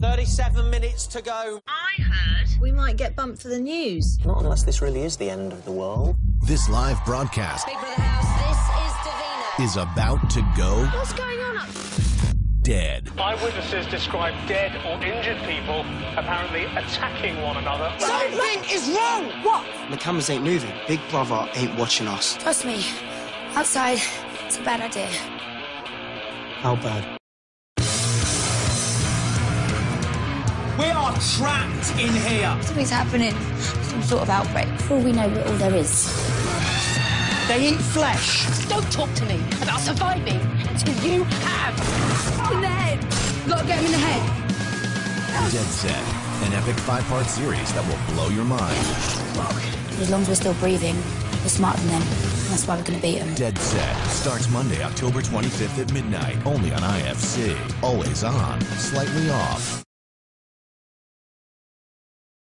37 minutes to go. I heard We might get bumped for the news. Not unless this really is the end of the world. This live broadcast Big Brother House. This is Davina. is about to go What's going on up dead. Eyewitnesses describe dead or injured people apparently attacking one another. Something is wrong! What? The cameras ain't moving. Big Brother ain't watching us. Trust me, outside, it's a bad idea. How bad? We are trapped in here. Something's happening. Some sort of outbreak. For all we know, we're all there is. They eat flesh. Don't talk to me about surviving until you have. In the head! Gotta get him in the head. Dead Set, an epic five-part series that will blow your mind. As long as we're still breathing, we're smarter than them. That's why we're gonna beat them. Dead Set starts Monday, October 25th at midnight, only on IFC. Always on, slightly off.